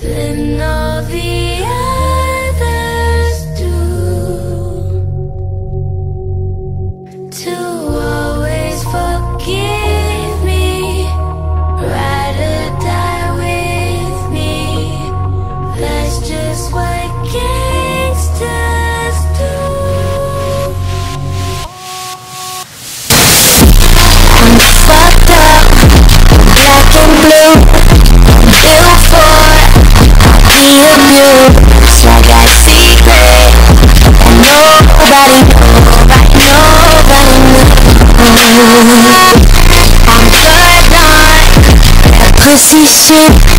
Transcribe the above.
Living all the you nobody, nobody. Knows I'm good on That pussy shit